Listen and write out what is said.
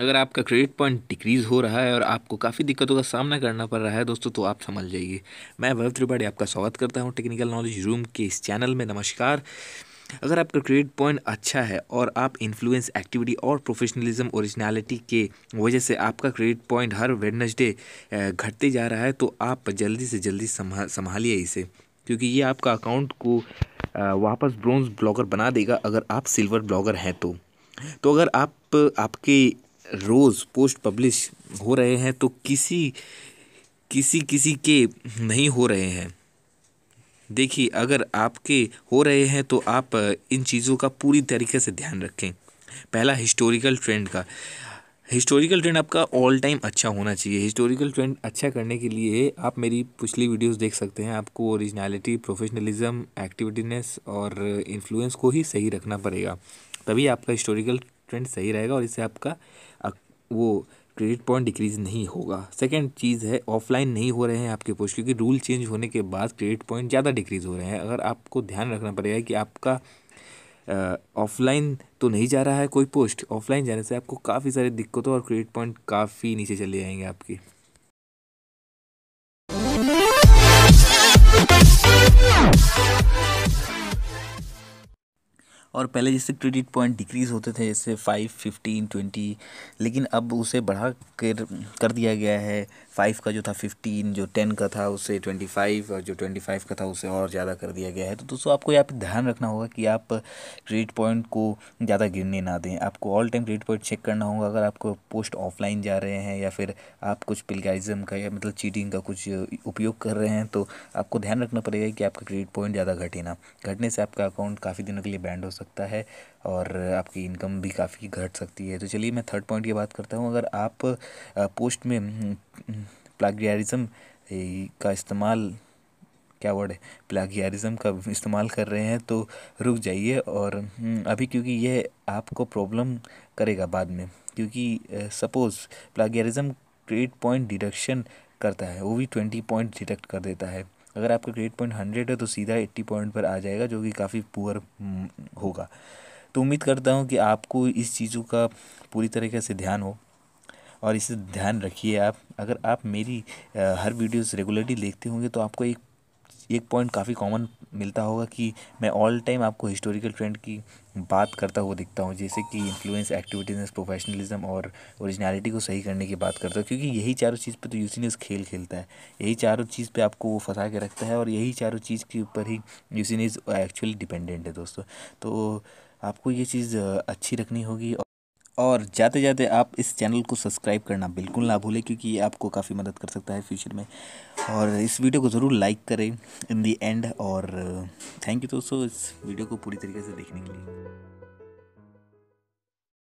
अगर आपका credit point decrease हो रहा है और आपको काफ़ी दिक्कतों का सामना करना पड़ रहा है, दोस्तों तो आप समझ जाइए। मैं वैभव त्रिपाठी आपका स्वागत करता हूँ टेक्निकल नॉलेज रूम के इस चैनल में। नमस्कार। अगर आपका क्रेडिट पॉइंट अच्छा है और आप इन्फ्लुएंस एक्टिविटी और प्रोफेशनलिज्म ओरिजिनलिटी के वजह से आपका क्रेडिट पॉइंट हर वेडनेसडे घटते जा रहा है तो आप जल्दी से जल्दी संभालिए इसे। क्योंकि ये आपका अकाउंट को वापस ब्रॉन्ज ब्लॉगर बना देगा अगर आप सिल्वर ब्लॉगर हैं तो। तो अगर आप, आपके रोज़ पोस्ट पब्लिश हो रहे हैं तो किसी किसी किसी के नहीं हो रहे हैं। देखिए, अगर आपके हो रहे हैं तो आप इन चीज़ों का पूरी तरीके से ध्यान रखें। पहला, हिस्टोरिकल ट्रेंड का। हिस्टोरिकल ट्रेंड आपका ऑल टाइम अच्छा होना चाहिए। हिस्टोरिकल ट्रेंड अच्छा करने के लिए आप मेरी पिछली वीडियोस देख सकते हैं। आपको ओरिजिनलिटी प्रोफेशनलिज्म एक्टिविटीनेस और इन्फ्लुएंस को ही सही रखना पड़ेगा। तभी आपका हिस्टोरिकल ट्रेंड सही रहेगा और इससे आपका वो क्रेडिट पॉइंट डिक्रीज नहीं होगा। सेकेंड चीज़ है ऑफलाइन नहीं हो रहे हैं आपके पोस्ट क्योंकि रूल चेंज होने के बाद क्रेडिट पॉइंट ज़्यादा डिक्रीज़ हो रहे हैं। अगर आपको ध्यान रखना पड़ेगा कि आपका ऑफलाइन तो नहीं जा रहा है कोई पोस्ट ऑफलाइन जाने से आपको काफ़ी सारी दिक्कतों और क्रेडिट पॉइंट काफ़ी नीचे चले जाएँगे आपकी। और पहले जैसे क्रेडिट पॉइंट डिक्रीज़ होते थे, जैसे फाइव फिफ्टीन ट्वेंटी लेकिन अब उसे बढ़ा कर कर दिया गया है। फाइव का जो था फिफ्टीन जो टेन का था, उसे ट्वेंटी फाइव और जो ट्वेंटी फाइव का था, उसे और ज़्यादा कर दिया गया है। तो दोस्तों, आपको यहाँ पे ध्यान रखना होगा कि आप क्रेडिट पॉइंट को ज़्यादा गिरने ना दें। आपको all time credit point check करना होगा। अगर आपको पोस्ट ऑफलाइन जा रहे हैं या फिर आप कुछ पिलगारिज्म का या मतलब चीटिंग का कुछ उपयोग कर रहे हैं तो आपको ध्यान रखना पड़ेगा कि आपका क्रेडिट पॉइंट ज़्यादा घटे ना। घटने से आपका अकाउंट काफ़ी दिनों के लिए बैंड हो सकता है और आपकी इनकम भी काफ़ी घट सकती है। तो चलिए, मैं थर्ड पॉइंट की बात करता हूँ। अगर आप पोस्ट में प्लागियरिज्म का इस्तेमाल क्या वर्ड है? प्लागियरिज्म का इस्तेमाल कर रहे हैं तो रुक जाइए और हम्म, अभी क्योंकि ये आपको प्रॉब्लम करेगा बाद में क्योंकि suppose plagiarism credit point deduction करता है वो भी ट्वेंटी पॉइंट डिडक्ट कर देता है। अगर आपका क्रेडिट पॉइंट हंड्रेड है तो सीधा एट्टी पॉइंट पर आ जाएगा जो कि काफ़ी पुअर हम्म, होगा। तो उम्मीद करता हूँ कि आपको इस चीज़ों का पूरी तरीके से ध्यान हो। और इसे ध्यान रखिए आप। अगर आप मेरी हर वीडियोस रेगुलरली देखते होंगे तो आपको एक एक पॉइंट काफ़ी कॉमन मिलता होगा कि मैं ऑल टाइम आपको हिस्टोरिकल ट्रेंड की बात करता हुआ दिखता हूँ। जैसे कि इन्फ्लुएंस एक्टिविटीज़ प्रोफेशनलिज्म और ओरिजिनलिटी को सही करने की बात करता हूँ। क्योंकि यही चारों चीज़ पे तो यूसी न्यूज़ खेल खेलता है। यही चारों चीज़ पे आपको वो फंसा के रखता है और यही चारों चीज़ के ऊपर ही यूसी न्यूज़ एक्चुअली डिपेंडेंट है दोस्तों। तो आपको ये चीज़ अच्छी रखनी होगी और जाते जाते आप इस चैनल को सब्सक्राइब करना बिल्कुल ना भूलें, क्योंकि ये आपको काफ़ी मदद कर सकता है फ्यूचर में। और इस वीडियो को ज़रूर लाइक करें इन दी एंड, और थैंक यू दोस्तों इस वीडियो को पूरी तरीके से देखने के लिए।